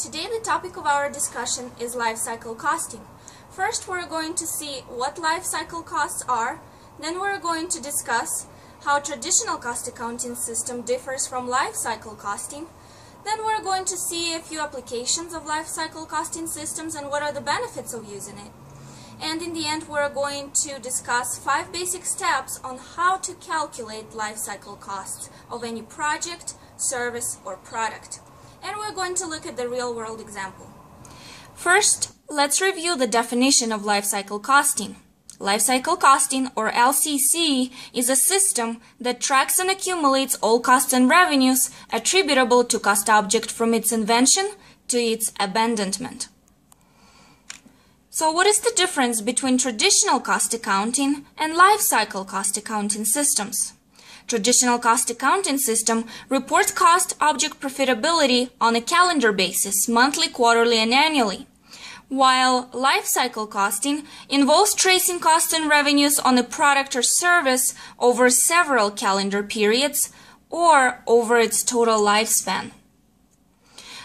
Today the topic of our discussion is life cycle costing. First we're going to see what life cycle costs are, then we're going to discuss how traditional cost accounting system differs from life cycle costing, then we're going to see a few applications of life cycle costing systems and what are the benefits of using it. And in the end we're going to discuss five basic steps on how to calculate life cycle costs of any project, service or product and we're going to look at the real-world example. First, let's review the definition of life cycle costing. Life cycle costing, or LCC, is a system that tracks and accumulates all costs and revenues attributable to cost object from its invention to its abandonment. So what is the difference between traditional cost accounting and life cycle cost accounting systems? Traditional cost accounting system reports cost object profitability on a calendar basis, monthly, quarterly, and annually. While life cycle costing involves tracing costs and revenues on a product or service over several calendar periods or over its total lifespan.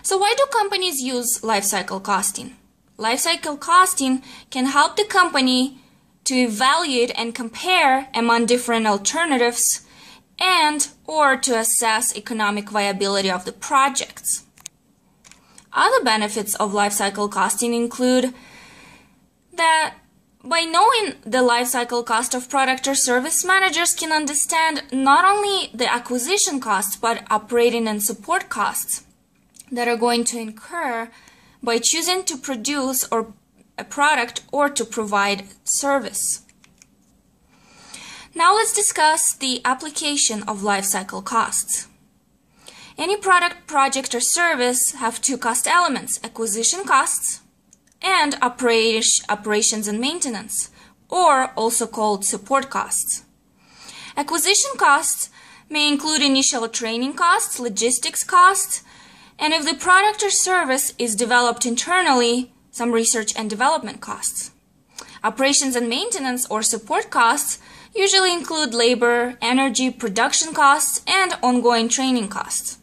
So why do companies use life cycle costing? Life cycle costing can help the company to evaluate and compare among different alternatives and or to assess economic viability of the projects. Other benefits of life cycle costing include that by knowing the life cycle cost of product or service, managers can understand not only the acquisition costs but operating and support costs that are going to incur by choosing to produce or a product or to provide service. Now let's discuss the application of lifecycle costs. Any product, project, or service have two cost elements, acquisition costs and operations and maintenance, or also called support costs. Acquisition costs may include initial training costs, logistics costs, and if the product or service is developed internally, some research and development costs. Operations and maintenance or support costs usually include labor, energy, production costs, and ongoing training costs.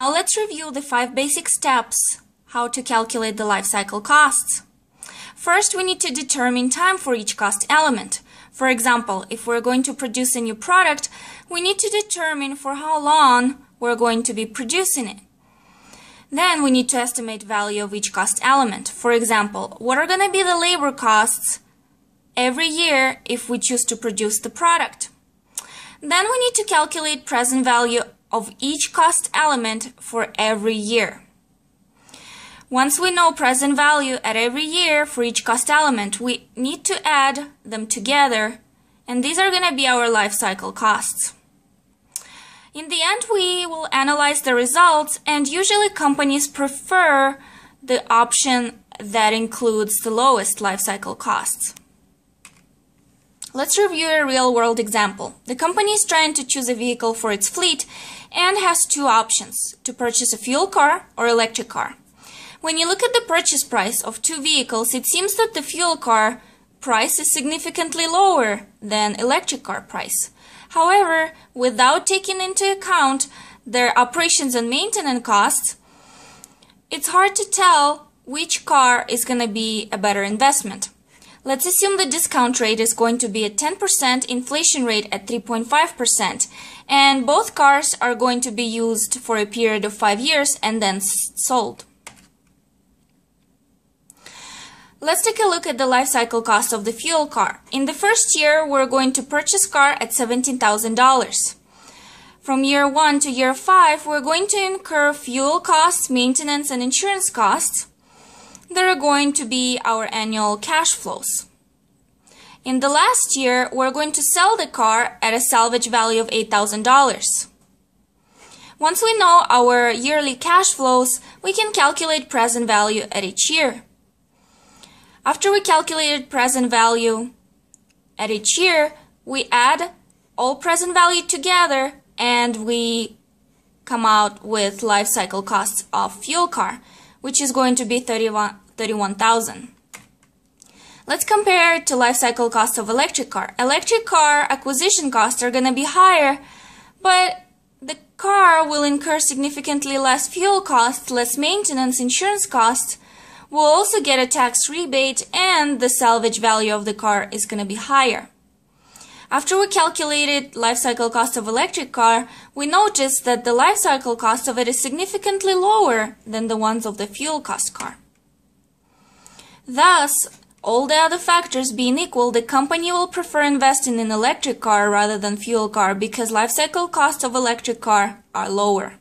Now let's review the five basic steps how to calculate the life cycle costs. First, we need to determine time for each cost element. For example, if we're going to produce a new product, we need to determine for how long we're going to be producing it. Then we need to estimate value of each cost element. For example, what are going to be the labor costs every year if we choose to produce the product. Then we need to calculate present value of each cost element for every year. Once we know present value at every year for each cost element, we need to add them together, and these are going to be our life cycle costs. In the end, we will analyze the results, and usually companies prefer the option that includes the lowest life cycle costs. Let's review a real-world example. The company is trying to choose a vehicle for its fleet and has two options, to purchase a fuel car or electric car. When you look at the purchase price of two vehicles, it seems that the fuel car price is significantly lower than electric car price. However, without taking into account their operations and maintenance costs, it's hard to tell which car is going to be a better investment. Let's assume the discount rate is going to be a 10%, inflation rate at 3.5%, and both cars are going to be used for a period of 5 years and then sold. Let's take a look at the life cycle cost of the fuel car. In the first year, we're going to purchase car at $17,000. From year 1 to year 5, we're going to incur fuel costs, maintenance, and insurance costs that are going to be our annual cash flows. In the last year, we're going to sell the car at a salvage value of $8,000. Once we know our yearly cash flows, we can calculate present value at each year. After we calculated present value at each year, we add all present value together and we come out with life cycle costs of fuel car which is going to be 31,000. Let's compare to life cycle cost of electric car. Electric car acquisition costs are going to be higher, but the car will incur significantly less fuel costs, less maintenance, insurance costs, will also get a tax rebate, and the salvage value of the car is going to be higher. After we calculated life cycle cost of electric car, we noticed that the life cycle cost of it is significantly lower than the ones of the fuel cost car. Thus, all the other factors being equal, the company will prefer investing in electric car rather than fuel car because life cycle costs of electric car are lower.